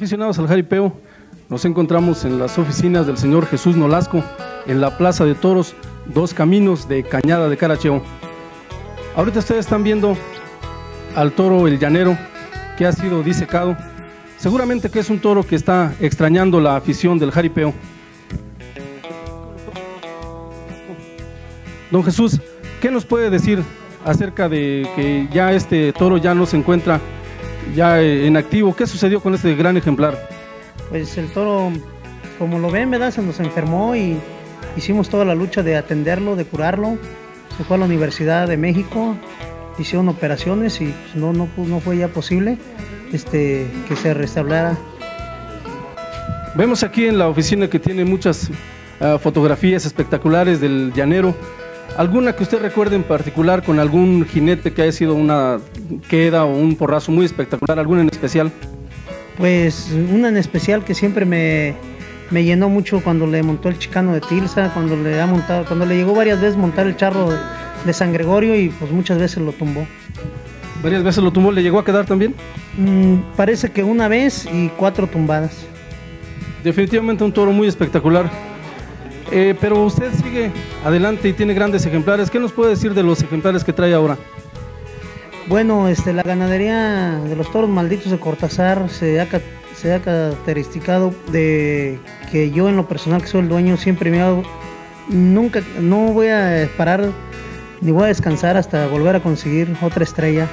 Aficionados al jaripeo, nos encontramos en las oficinas del señor Jesús Nolasco, en la Plaza de Toros, Dos Caminos de Cañada de Caracheo. Ahorita ustedes están viendo al toro El Llanero, que ha sido disecado. Seguramente que es un toro que está extrañando la afición del jaripeo. Don Jesús, ¿qué nos puede decir acerca de que ya este toro ya no se encuentra ya en activo? ¿Qué sucedió con este gran ejemplar? Pues el toro, como lo ven, ¿verdad? Se nos enfermó y hicimos toda la lucha de atenderlo, de curarlo. Se fue a la Universidad de México, hicieron operaciones y pues, no, no, no fue ya posible este, que se restaurara. Vemos aquí en la oficina que tiene muchas uh, fotografías espectaculares del llanero. ¿Alguna que usted recuerde en particular con algún jinete que haya sido una queda o un porrazo muy espectacular? ¿Alguna en especial? Pues una en especial que siempre me, me llenó mucho cuando le montó el chicano de Tilsa, cuando le ha montado, cuando le llegó varias veces montar el charro de, San Gregorio y pues muchas veces lo tumbó. ¿Varias veces lo tumbó? ¿Le llegó a quedar también? Mm, parece que una vez y cuatro tumbadas. Definitivamente un toro muy espectacular. Eh, pero usted sigue adelante y tiene grandes ejemplares. ¿Qué nos puede decir de los ejemplares que trae ahora? Bueno, este, la ganadería de los toros malditos de Cortázar se ha, se caracterizado de que yo en lo personal que soy el dueño siempre me hago, nunca, no voy a parar ni voy a descansar hasta volver a conseguir otra estrella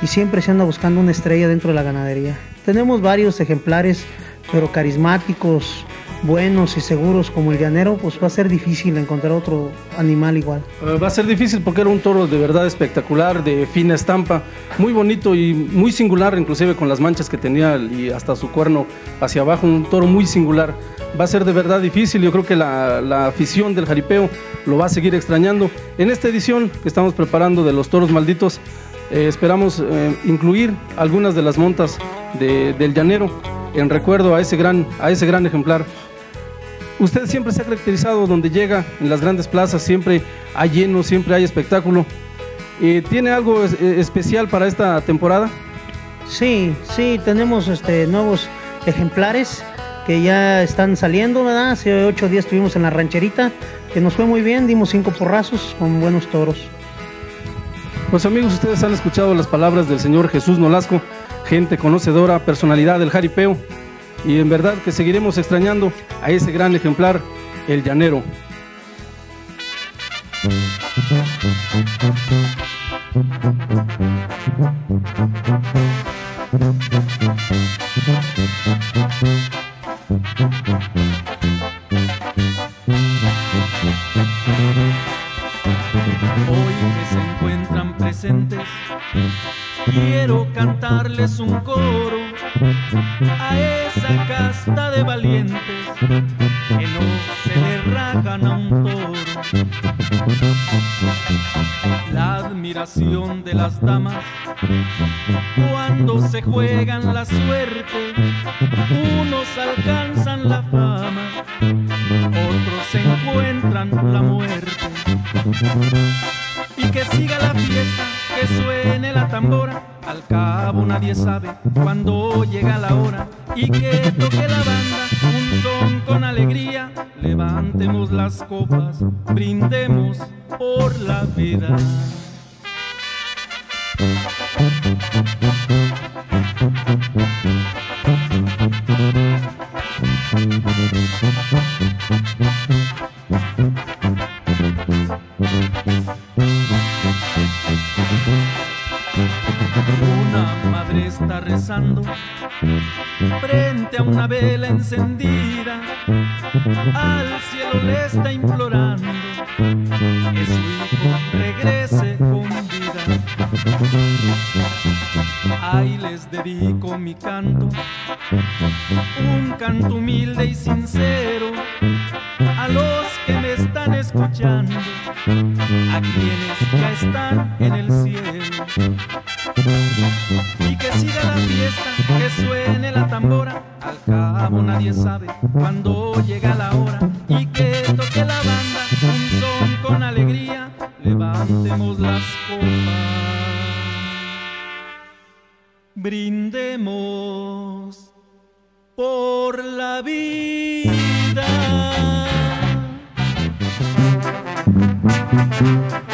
y siempre se anda buscando una estrella dentro de la ganadería. Tenemos varios ejemplares, pero carismáticos, buenos y seguros como el llanero, pues va a ser difícil encontrar otro animal igual. Uh, va a ser difícil porque era un toro de verdad espectacular, de fina estampa, muy bonito y muy singular, inclusive con las manchas que tenía y hasta su cuerno hacia abajo, un toro muy singular. Va a ser de verdad difícil, yo creo que la, la afición del jaripeo lo va a seguir extrañando. En esta edición que estamos preparando de los toros malditos, eh, esperamos eh, incluir algunas de las montas de, del llanero en recuerdo a ese gran, a ese gran ejemplar. Usted siempre se ha caracterizado donde llega, en las grandes plazas, siempre hay lleno, siempre hay espectáculo. Eh, ¿Tiene algo es, especial para esta temporada? Sí, sí, tenemos este, nuevos ejemplares que ya están saliendo, ¿verdad? Hace ocho días estuvimos en la rancherita, que nos fue muy bien, dimos cinco porrazos con buenos toros. Pues amigos, ustedes han escuchado las palabras del señor Jesús Nolasco, gente conocedora, personalidad del jaripeo, y en verdad que seguiremos extrañando a ese gran ejemplar, el llanero. Hoy que se encuentran quiero cantarles un coro a esa casta de valientes que no se le rajan a un toro. La admiración de las damas cuando se juegan la suerte, unos alcanzan la fama, otros encuentran la muerte. Y que siga la fiesta, que suene la tambora, al cabo nadie sabe cuándo llega la hora. Y que toque la banda un son con alegría, levantemos las copas, brindemos por la vida. Está rezando frente a una vela encendida. Al cielo le está implorando que su hijo regrese con vida. Ahí les dedico mi canto, un canto humilde y sincero a los que me están escuchando, a quienes ya están en el cielo. Y que siga la fiesta, que suene la tambora, al cabo nadie sabe cuándo llega la hora. Y que toque la banda, un son con alegría, levantemos las copas. Brindemos por la vida. thank you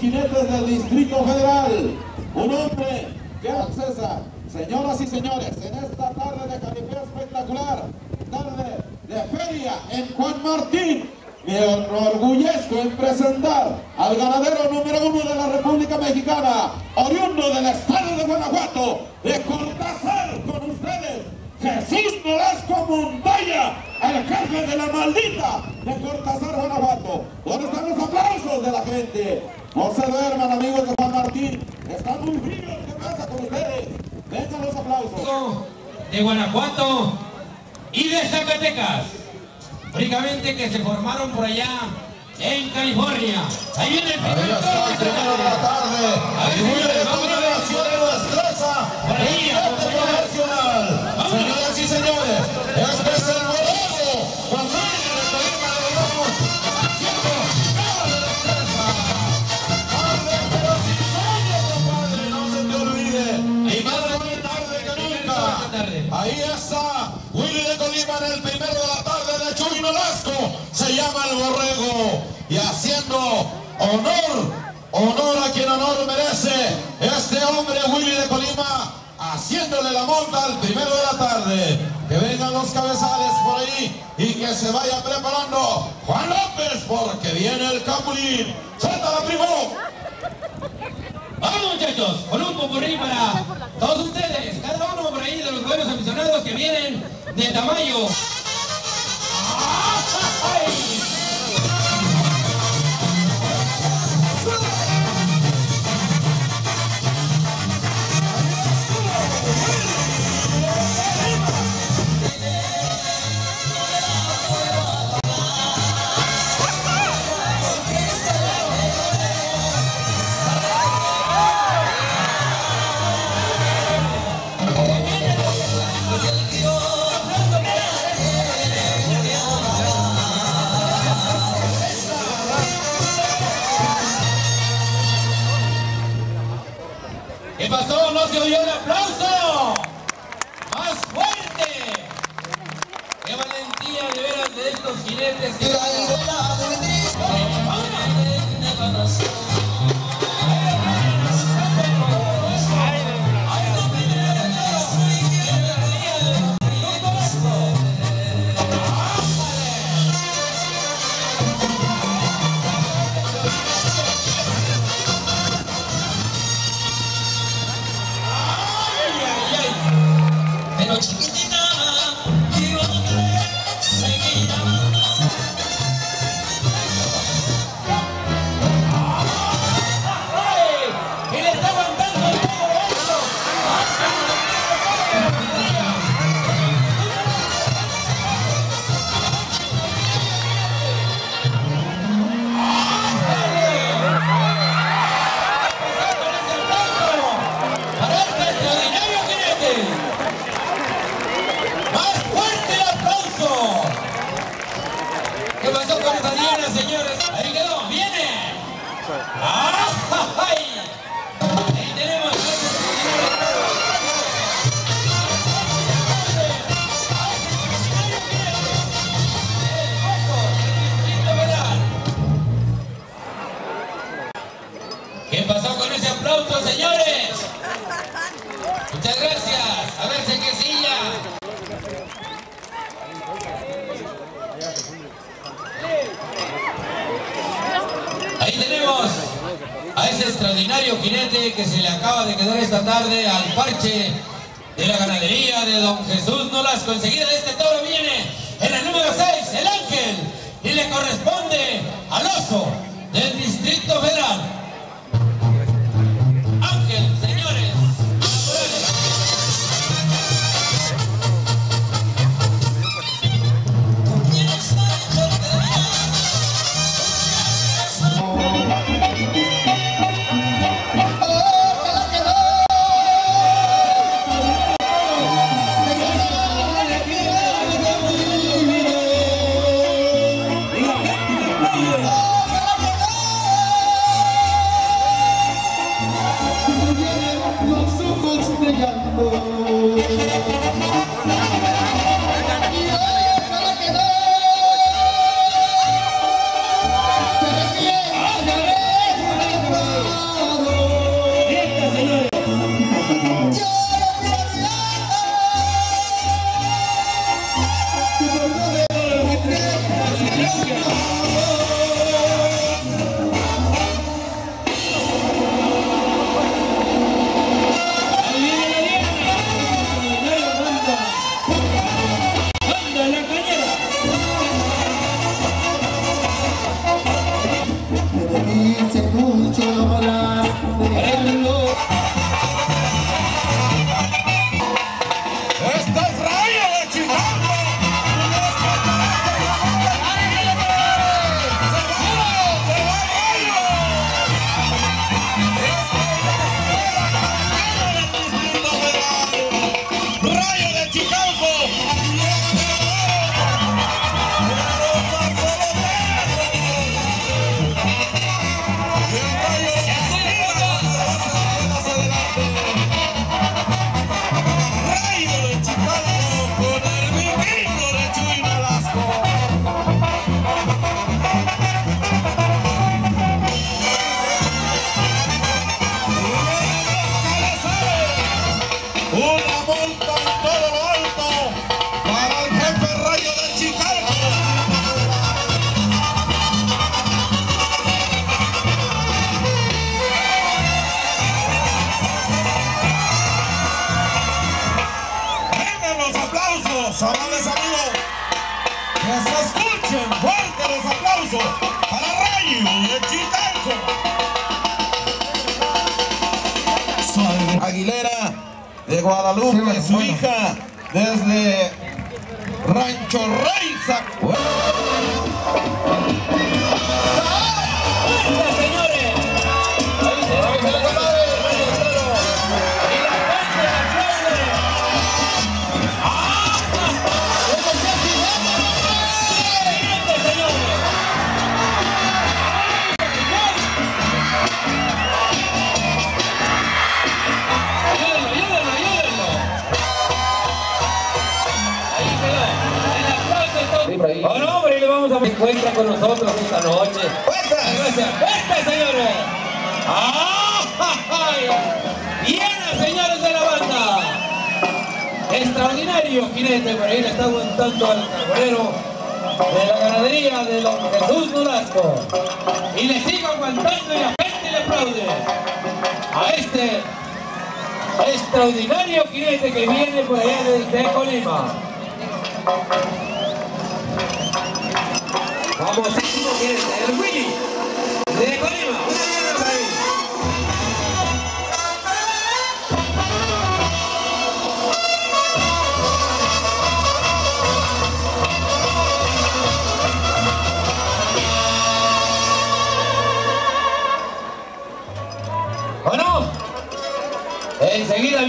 jinetes del Distrito Federal, un hombre que accesa, señoras y señores, en esta tarde de caripeo espectacular, tarde de feria en Juan Martín. Me enorgullezco en presentar al ganadero número uno de la República Mexicana, oriundo del estado de Guanajuato, de Cortázar con ustedes, Jesús Nolasco Montoya, el jefe de la maldita de Cortázar, Guanajuato. ¿Dónde están los aplausos de la gente? No se duerman, amigos de Juan Martín. Están muy fríos. ¿Qué pasa con ustedes? Vengan los aplausos. de Guanajuato y de Zacatecas. Únicamente que se formaron por allá en California. Ahí viene el Ahí primer está el toro. primero de la tarde. Destreza el primero de la tarde de Chuy Nolasco. Se llama el borrego. Y haciendo honor, honor a quien honor merece. Este hombre Willy de Colima haciéndole la monta al primero de la tarde. Que vengan los cabezales por ahí y que se vaya preparando Juan López porque viene el Capulín. ¡Suéltala, primo! Vamos muchachos, con un popurrí para todos ustedes, cada uno por ahí de los buenos aficionados que vienen de Tamayo. ¡Ay! digo yo la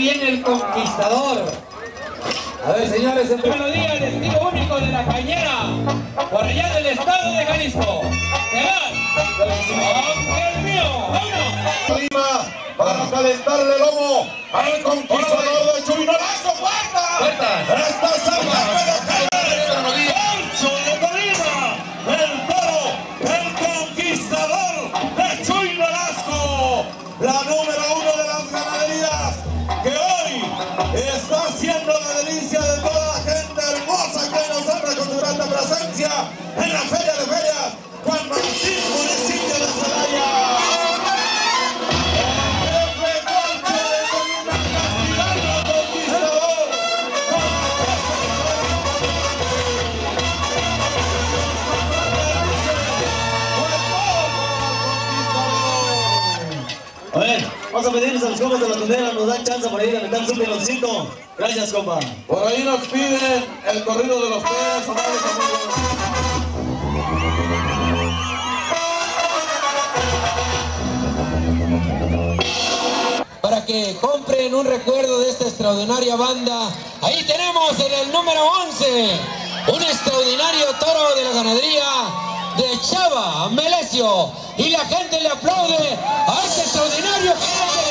viene el conquistador. A ver, señores, el melodía el estilo único de la cañera, por allá del estado de Jalisco. ¡Se van! el mío! ¡Vámonos! Lima para calentarle el lomo al conquistador de Chubinolazo. ¡Puerta! ¡Puertas! Esta es a a compas de la tundera, nos dan chance por ahí de meter su piloncito. Gracias, compa. Por ahí nos piden el corrido de los tres, amables amigos. para que compren un recuerdo de esta extraordinaria banda. Ahí tenemos en el número 11 un extraordinario toro de la ganadería de Chava, Melesio. Y la gente le aplaude a este extraordinario jinete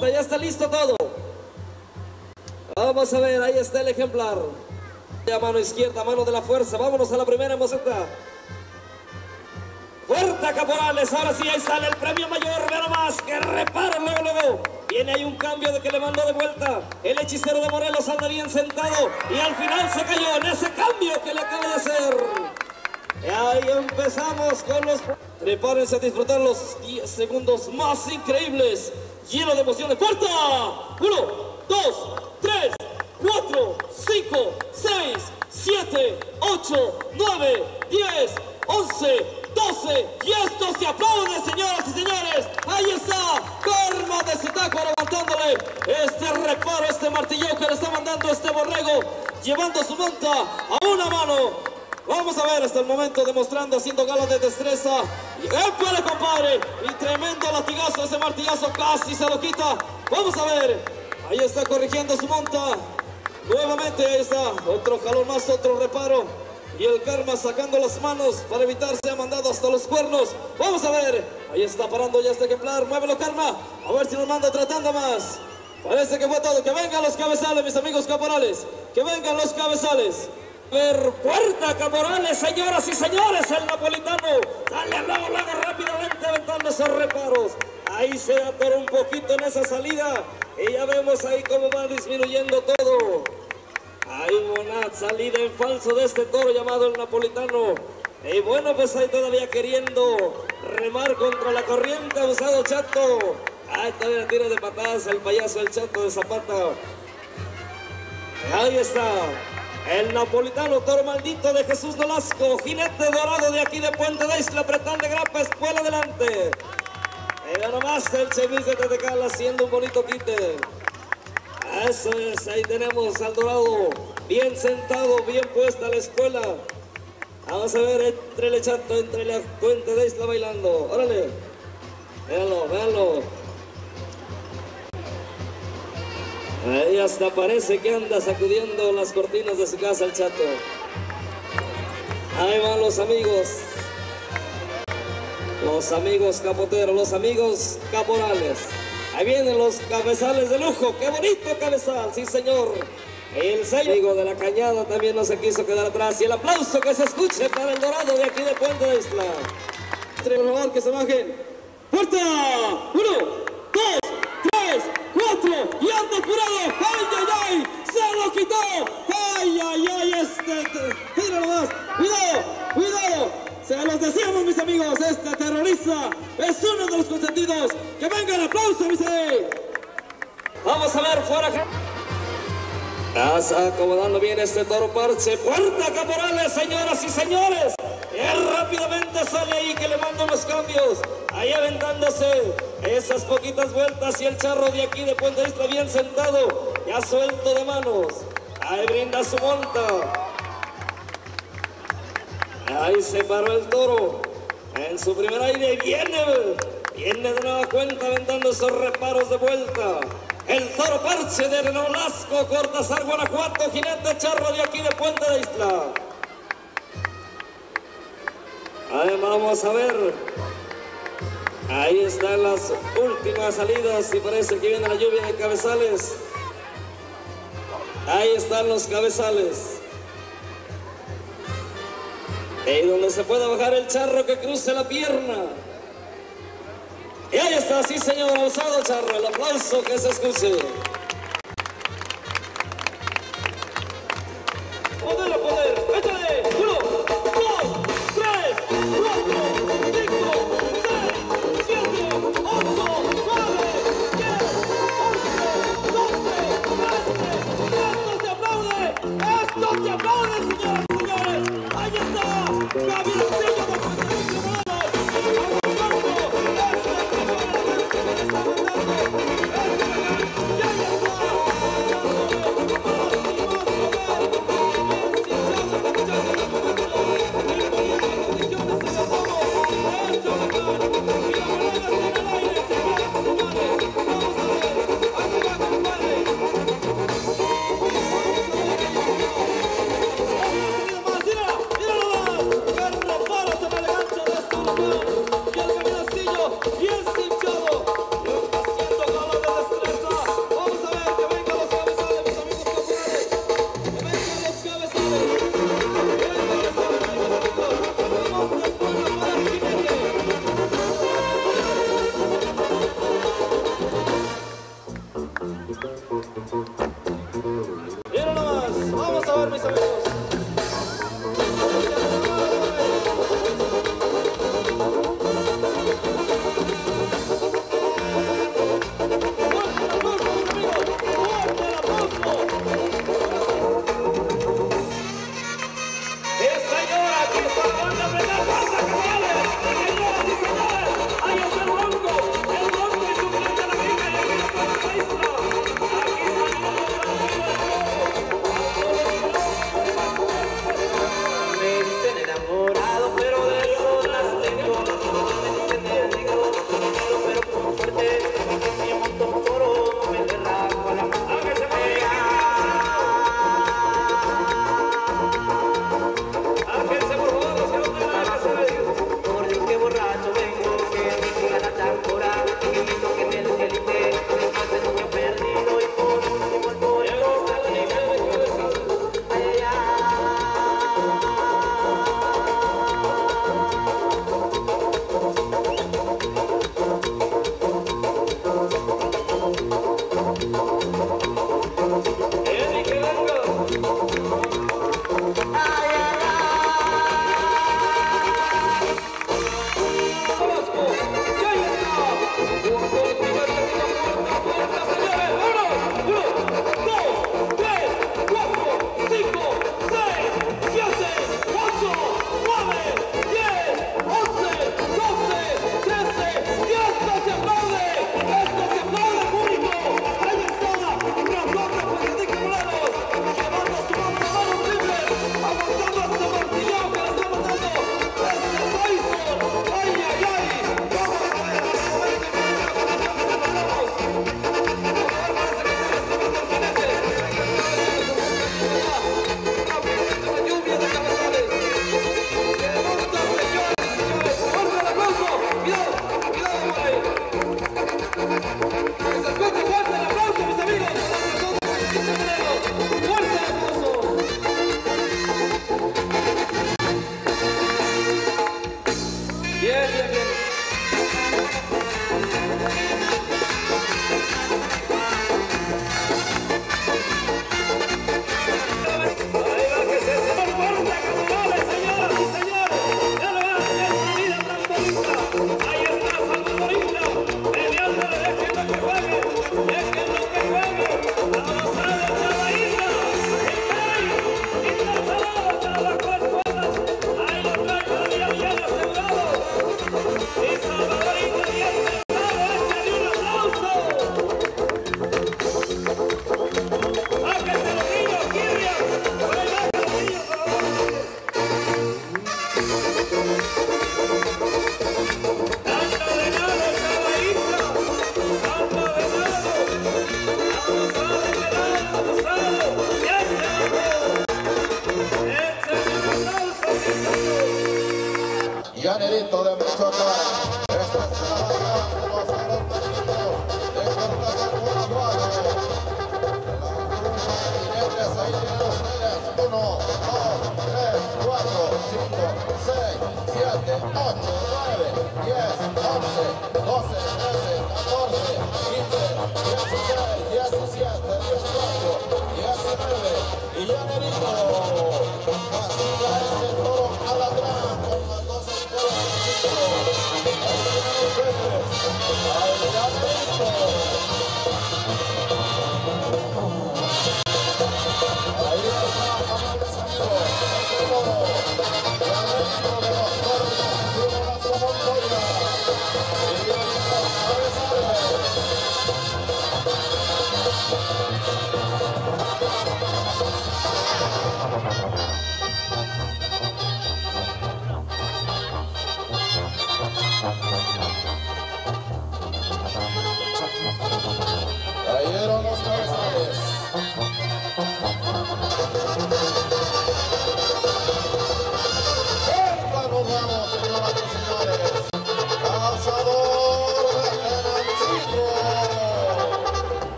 ya está listo todo. Vamos a ver, ahí está el ejemplar. A mano izquierda, mano de la fuerza. Vámonos a la primera moseta. Fuerza Caporales, ahora sí, ahí sale el premio mayor, ve nomás, que repara luego, luego. Viene ahí un cambio de que le mandó de vuelta. El hechicero de Morelos anda bien sentado y al final se cayó en ese cambio que le acaba de hacer. Y ahí empezamos con los... Prepárense a disfrutar los 10 segundos más increíbles, lleno de emociones. ¡Fuerza! Uno, dos, tres, cuatro, cinco, seis, siete, ocho, nueve, diez, once, 12 y esto se aplaude señoras y señores ahí está Karma de Zitácuaro levantándole este reparo, este martillo que le está mandando este borrego llevando su monta a una mano vamos a ver hasta el momento demostrando haciendo gala de destreza ¡Épale compadre! y tremendo latigazo ese martillazo casi se lo quita vamos a ver ahí está corrigiendo su monta nuevamente ahí está otro jalón más, otro reparo y el Karma sacando las manos para evitar ha mandado hasta los cuernos. Vamos a ver. Ahí está parando ya este ejemplar. Muévelo Karma. A ver si nos manda tratando más. Parece que fue todo. Que vengan los cabezales, mis amigos caporales. Que vengan los cabezales. Ver puerta caporales, señoras y señores, el napolitano. Sale luego, luego rápidamente aventando esos reparos. Ahí se atoró un poquito en esa salida. Y ya vemos ahí cómo va disminuyendo todo. Hay una salida en falso de este toro llamado el napolitano. Y bueno, pues ahí todavía queriendo remar contra la corriente, usado Chato. Ahí todavía tira de patadas el payaso, el Chato de Zapata. Ahí está. El napolitano, toro maldito de Jesús Nolasco, jinete dorado de aquí de Puente de Isla, apretón de grapa, escuela adelante. Y nomás el Chevis de Tetecal haciendo un bonito quite. Eso es, ahí tenemos al Dorado, bien sentado, bien puesta la escuela. Vamos a ver, entre el chato, entre la fuente de Isla bailando. Órale, véanlo, véanlo. Ahí hasta parece que anda sacudiendo las cortinas de su casa el chato. Ahí van los amigos. Los amigos capoteros, los amigos caporales. Ahí vienen los cabezales de lujo. ¡Qué bonito cabezal! Sí, señor. El sello de la cañada también no se quiso quedar atrás. Y el aplauso que se escuche para el dorado de aquí de Puente de Isla. Por que se bajen. ¡Fuerte! Uno, dos, cuatro. Y anda apurado. ¡Ay, ay, ay! ¡Se lo quitó! ¡Ay, ay, ay! Este... ¡Mira nomás! ¡Cuidado! ¡Cuidado! Se los decíamos, mis amigos, este terrorista es uno de los consentidos. ¡Que venga el aplauso, mis amigos! Vamos a ver, fuera. Casa acomodando bien este toro parche. Puerta caporales, señoras y señores. Y rápidamente sale ahí que le mando los cambios. Ahí aventándose esas poquitas vueltas y el charro de aquí de Puente Isla bien sentado. Ya suelto de manos. Ahí brinda su monta. Ahí se paró el toro. En su primer aire viene, viene de nueva cuenta aventando esos reparos de vuelta. El toro parche de Nolasco, Cortázar, Guanajuato, jinete charro de aquí de Puente de Isla. Ahí vamos a ver. Ahí están las últimas salidas y parece que viene la lluvia de cabezales. Ahí están los cabezales. Y donde se pueda bajar el charro que cruce la pierna. Y ahí está, sí señor, alzado charro, el aplauso que se escuche. Poder poder, échale,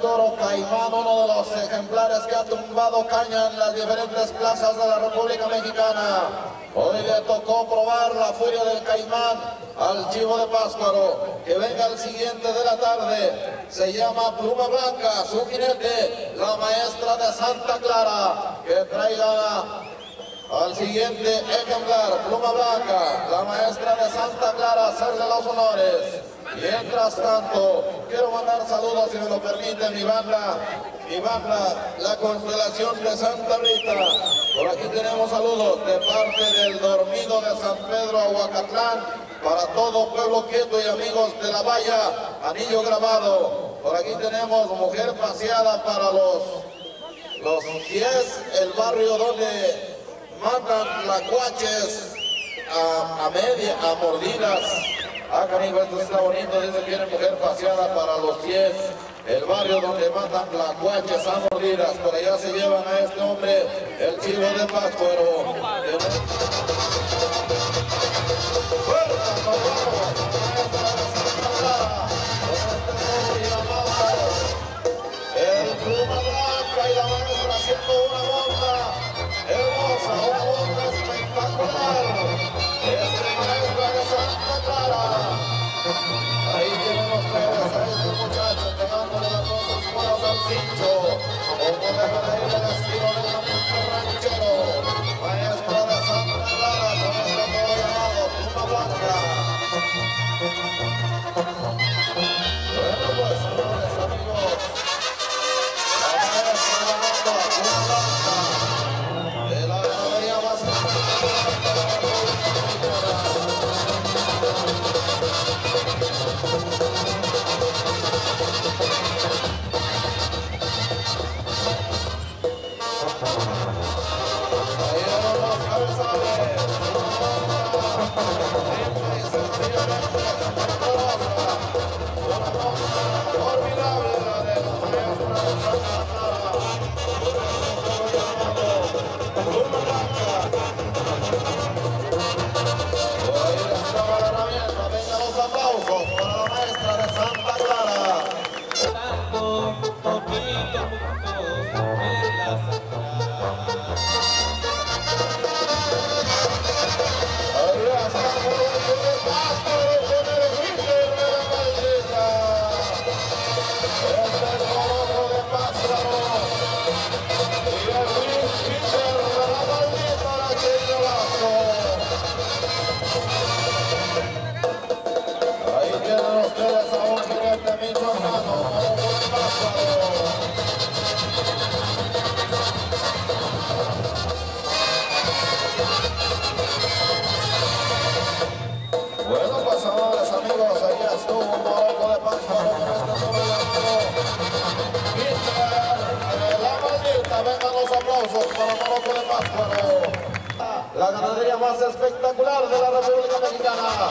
toro caimán, uno de los ejemplares que ha tumbado caña en las diferentes plazas de la República Mexicana. Hoy le tocó probar la furia del caimán al chivo de Páscuaro. Que venga el siguiente de la tarde. Se llama Pluma Blanca, su jinete, la maestra de Santa Clara. Que traiga al siguiente ejemplar, Pluma Blanca, la maestra de Santa Clara, hacerle los honores. Mientras tanto, quiero mandar saludos, si me lo permite, mi banda, mi banda, la constelación de Santa Rita. Por aquí tenemos saludos de parte del dormido de San Pedro Aguacatlán, para todo pueblo quieto y amigos de la valla, anillo grabado. Por aquí tenemos mujer paseada para los los 10, el barrio donde matan lacuaches a, a media, a mordidas. Ah, canijo, esto está bonito, dice que viene mujer paseada para los 10. El barrio donde matan lacuaches a mordidas. Por allá se llevan a este hombre, el chivo de Pátzcuaro. todos, todos, todos, Campo de Pátzcuaro. La ganadería más espectacular de la República Mexicana.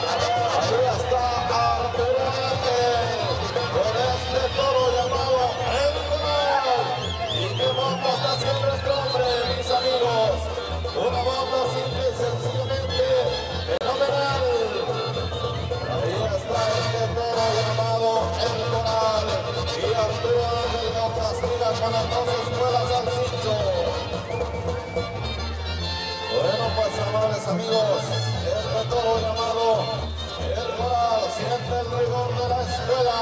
Aquí está Arturo con este toro llamado El Comal. Y que bomba está siempre este hombre, mis amigos. Una bomba simple y sencillamente fenomenal. Ahí está este toro llamado El Comal. Y Arturo Ángel lo castiga con las dos escuelas al bueno, pues amables amigos, este toro llamado El siente el rigor de la escuela,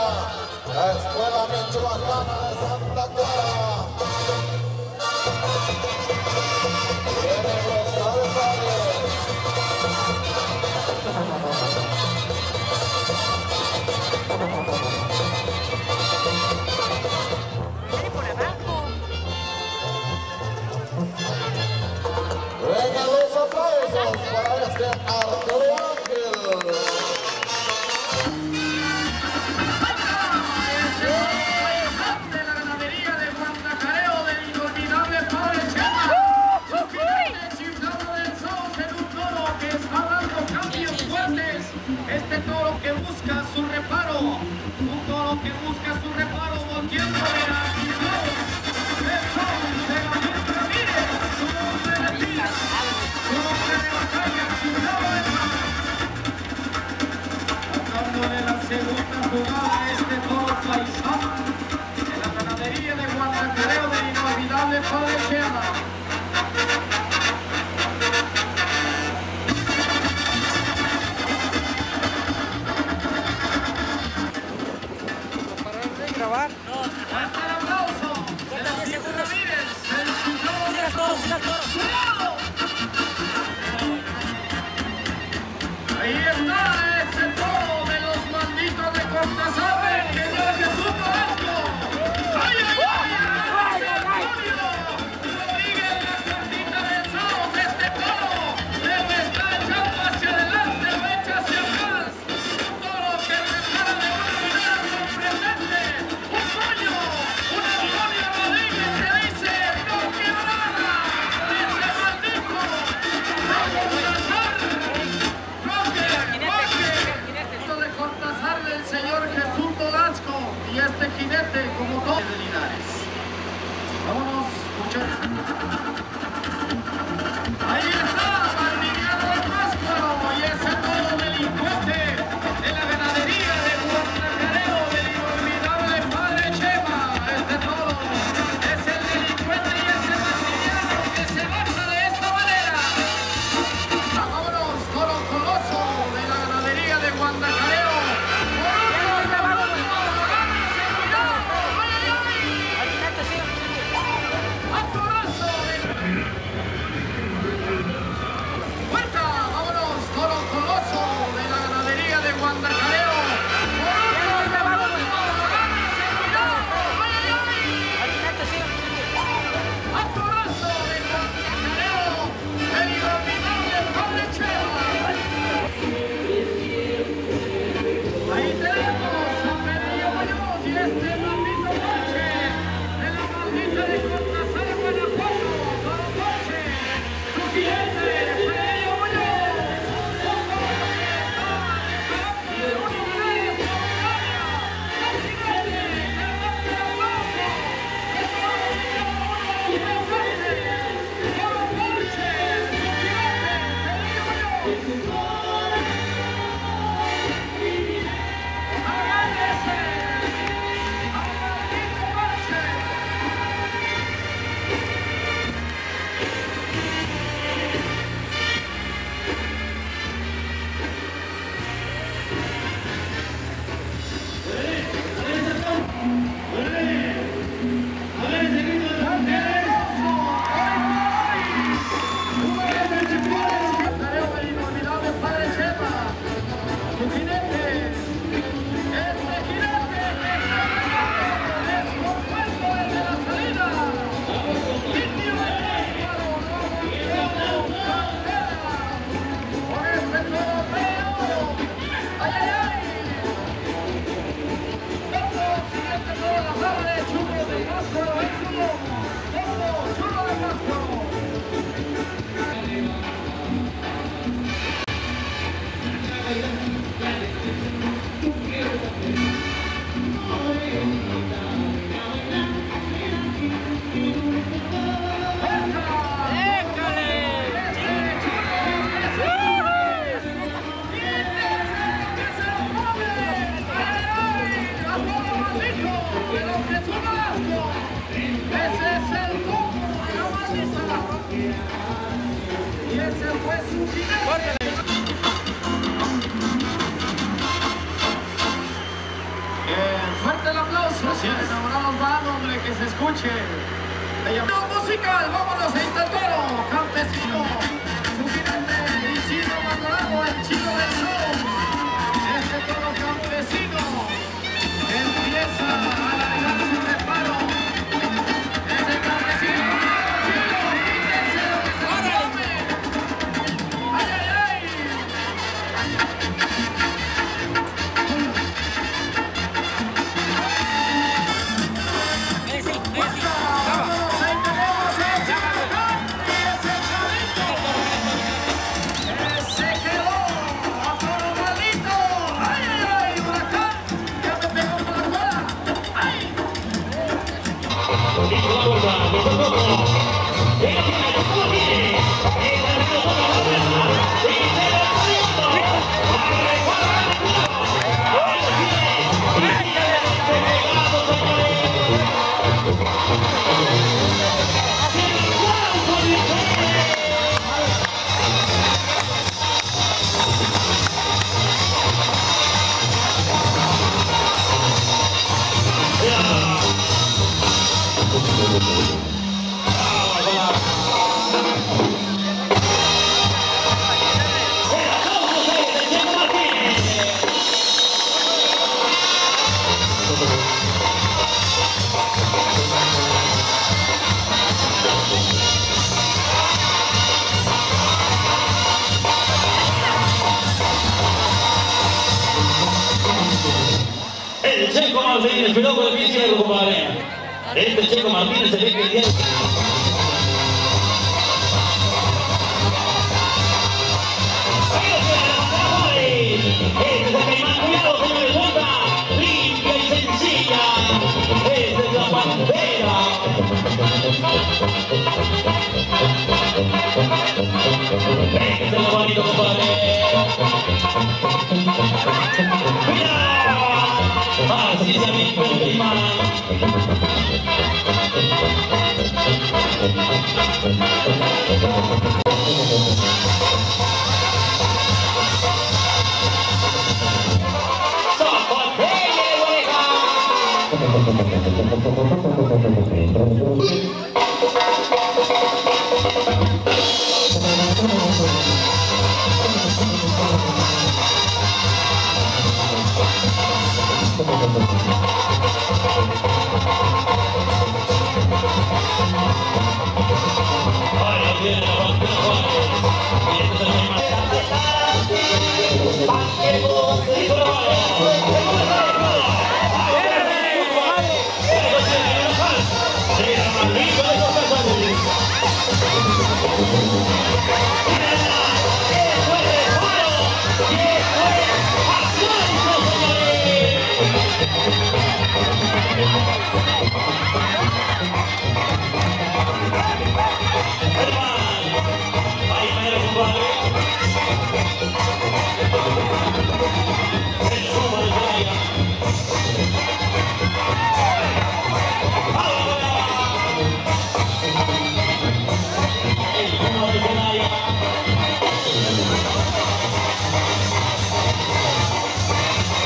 la escuela michoacana de Santa Clara.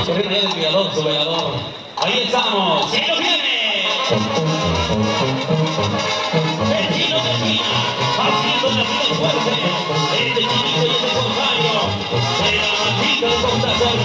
José María Alonso, velador. Ahí estamos, ¡se lo viene! El chino de esquina, haciendo la vida fuerte, este chinito y este contrario, de la maldita de Cortázar.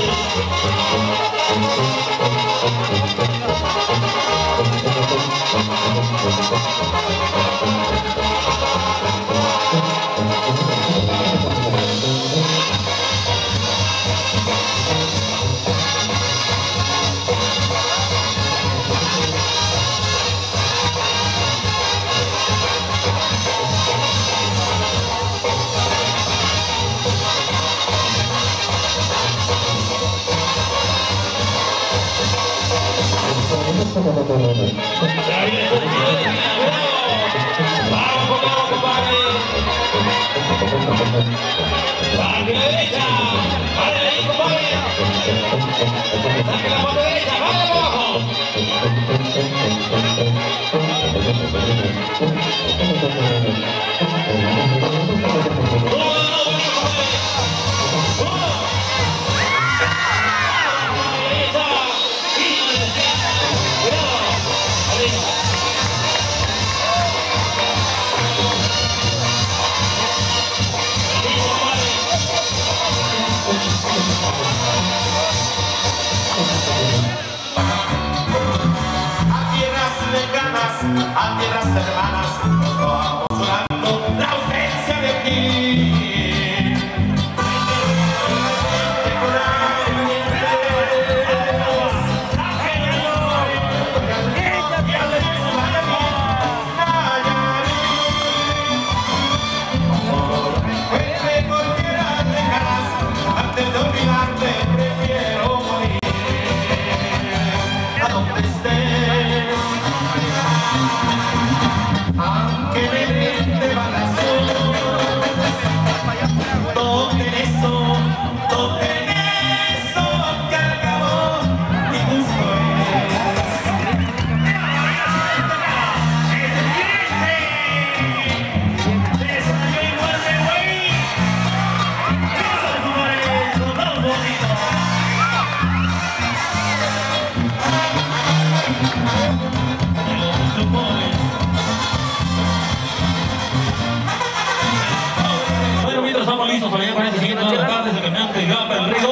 derecha, tierras hermanas. permiso para allá, para de el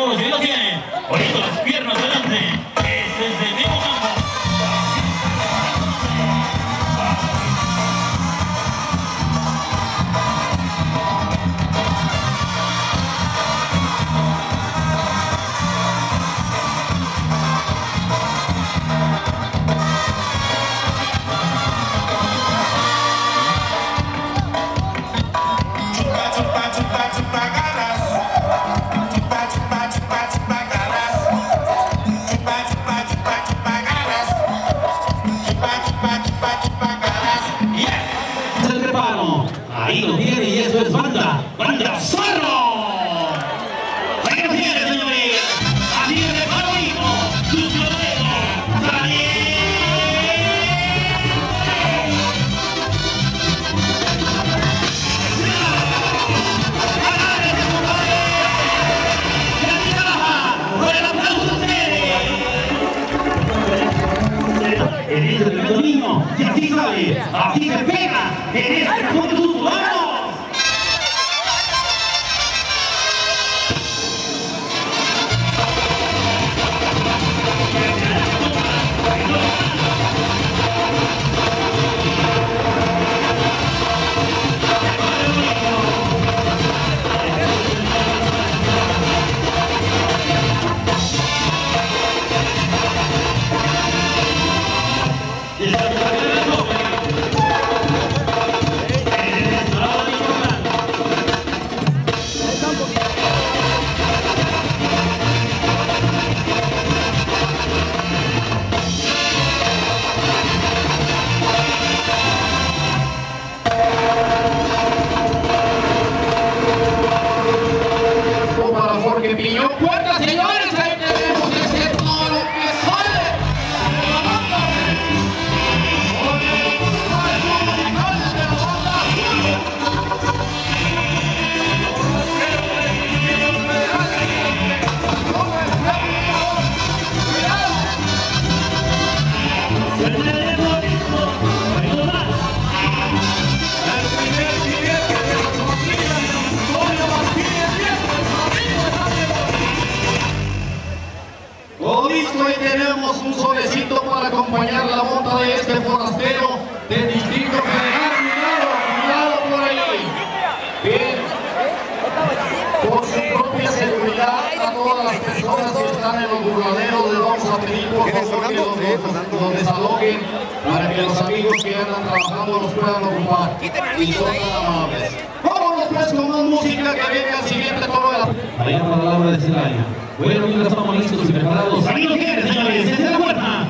donde, donde para que los amigos que andan trabajando los puedan ocupar. Y son amables. Vámonos pues con más música que venga el siguiente toro de la... Allá para la hora de Celaya. Bueno, ya estamos listos y preparados. Amigos, ¿quiénes, señores? Desde la puerta.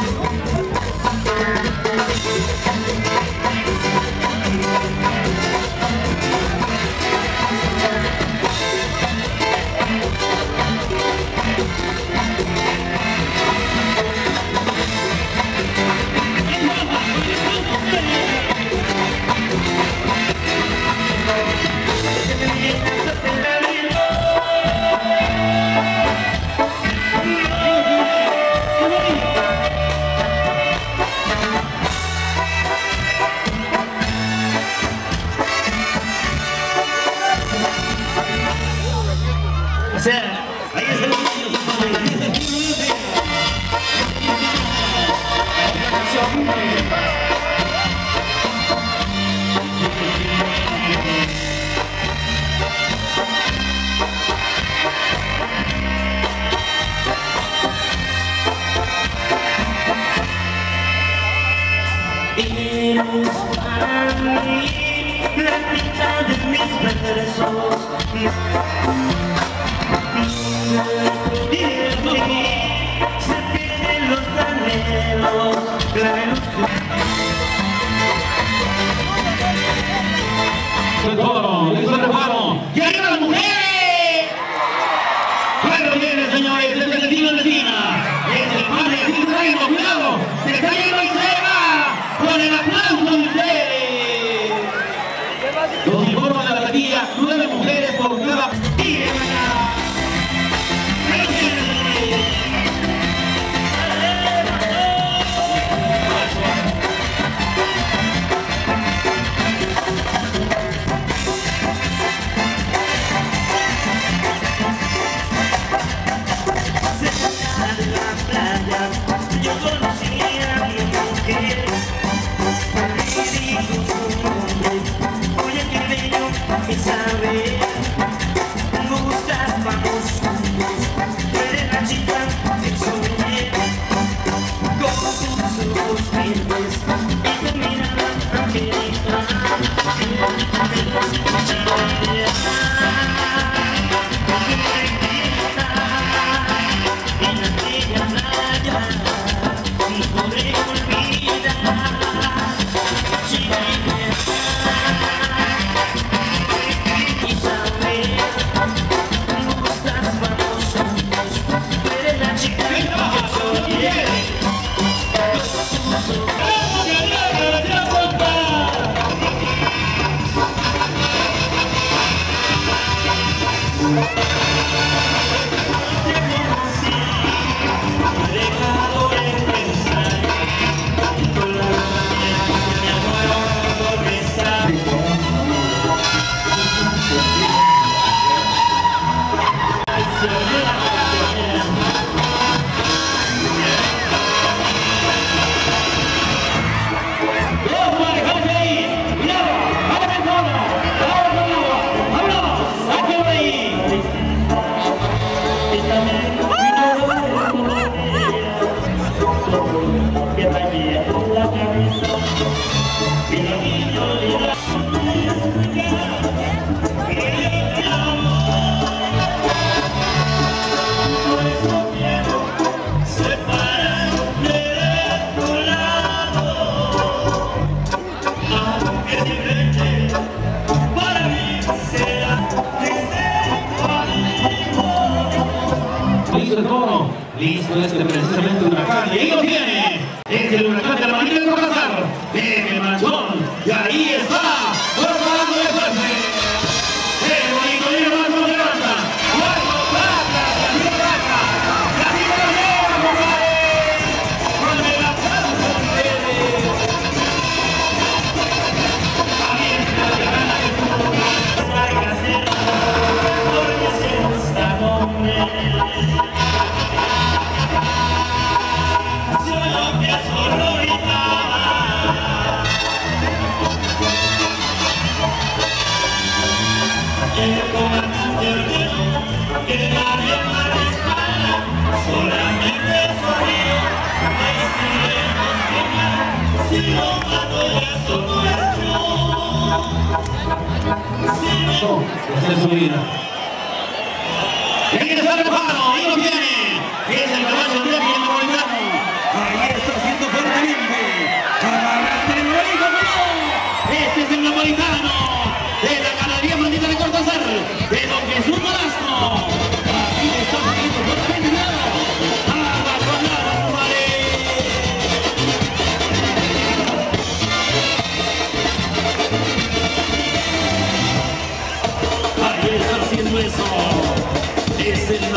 O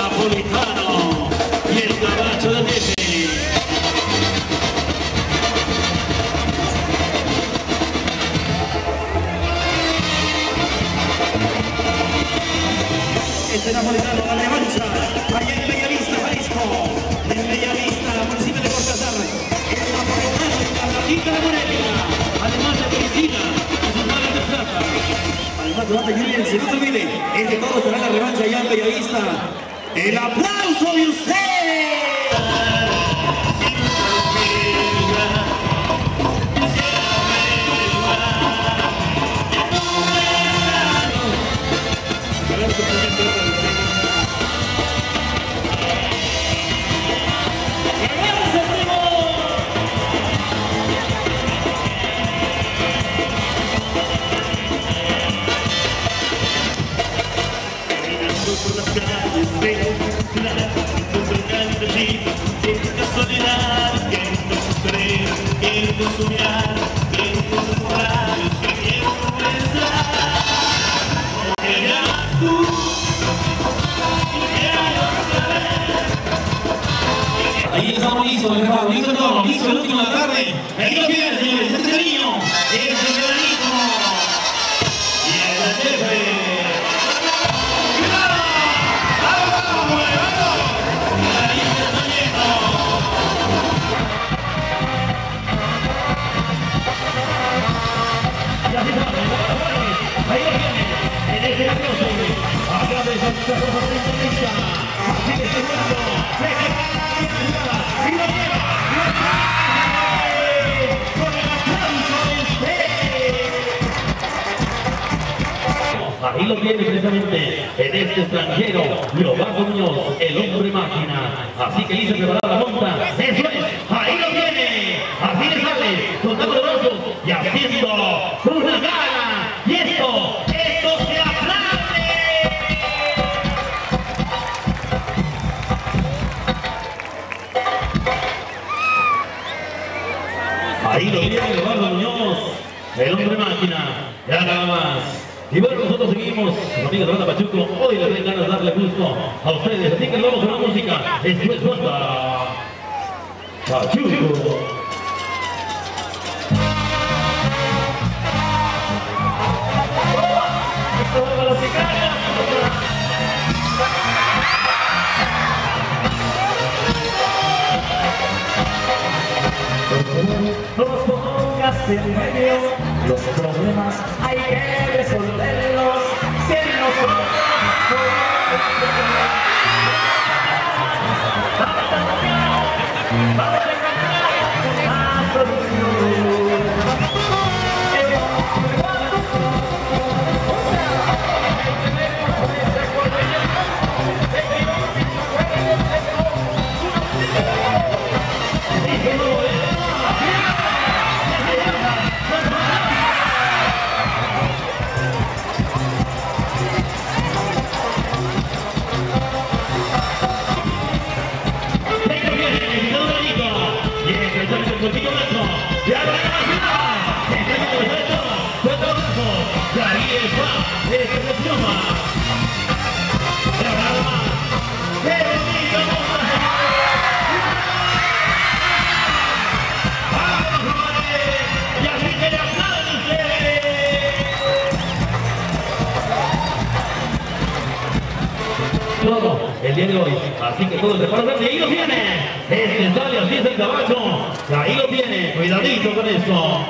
napolitano y el caballo de Pepe. Este napolitano la revancha, allá en Bellavista, Jalisco, en Bellavista, municipio de Cortázar, el napolitano en la platita de Morelia, además de Cristina y sus de plata. Además, durante Julian, si no se olvide, es que todos estará la revancha allá en Bellavista. El aplauso de ustedes. Ahí estamos listos, hermano, listo todo, listo el último de la tarde. Ahí lo señores, este es el niño, este es el veranito. Y el jefe. Ahí lo tiene precisamente en este extranjero, Leobardo Muñoz, el hombre máquina. Así que listo preparar la monta. Eso es, Pachuco. Hoy les den ganas de darle gusto a ustedes. Así que vamos con la música. Esto es Pachuco. El día de hoy. Así que todo el y ahí lo tiene. Este sale, así es el caballo. Ahí lo tiene. Cuidadito con eso.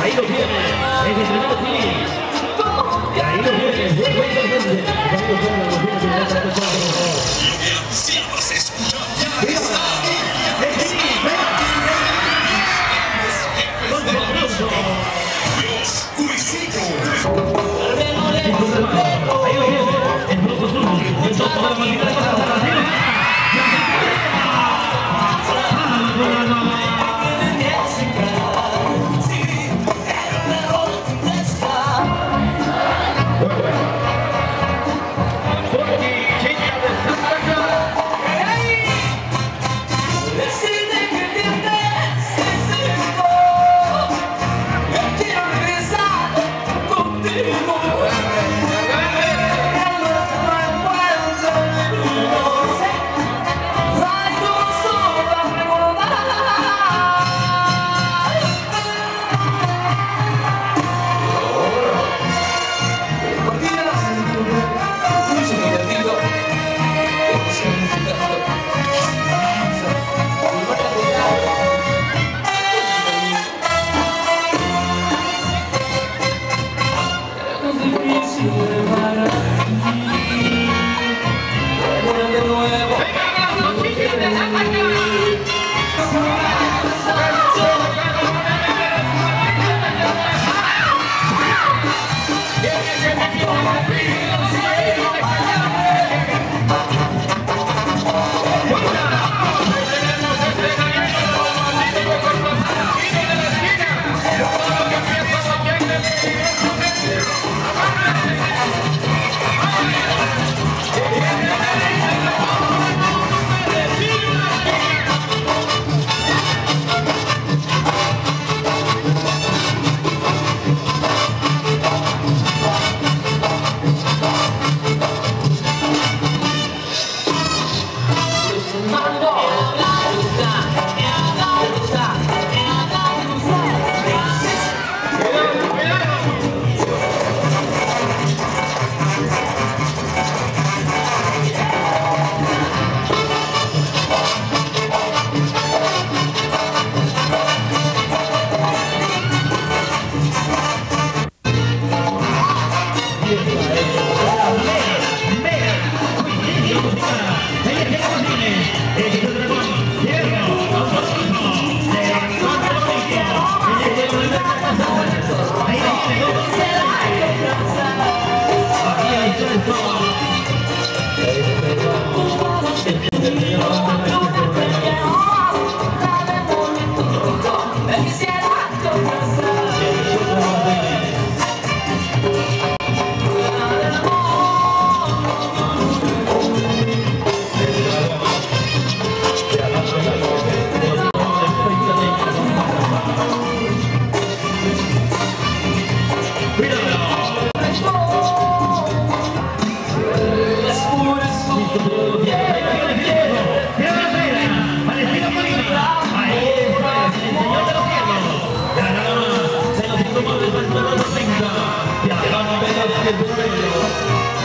Ahí lo tiene, el entrenador Filiz. Y ahí lo tiene, buen buen presente. Ahí lo tiene, lo tiene, lo tiene, el Soto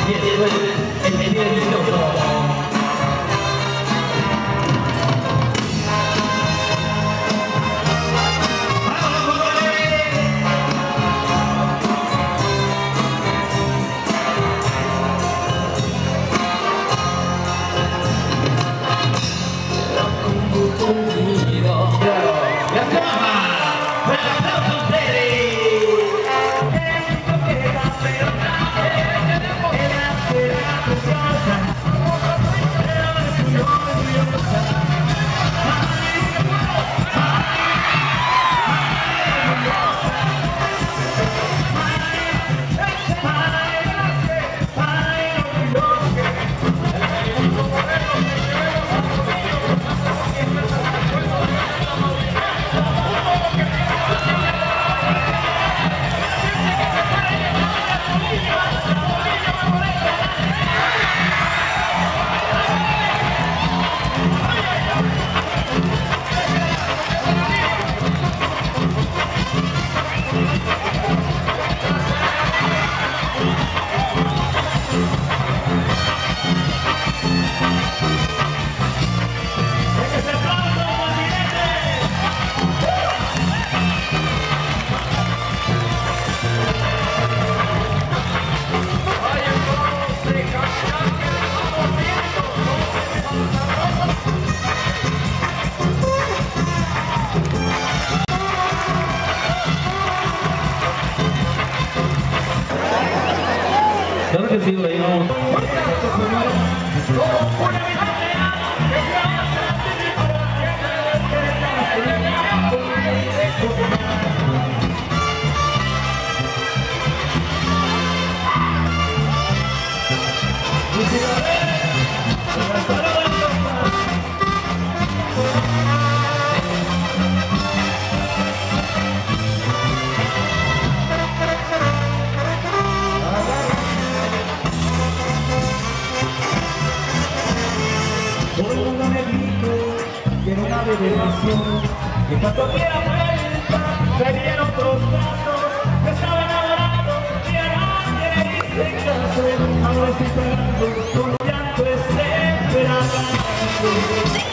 y el desesperado Me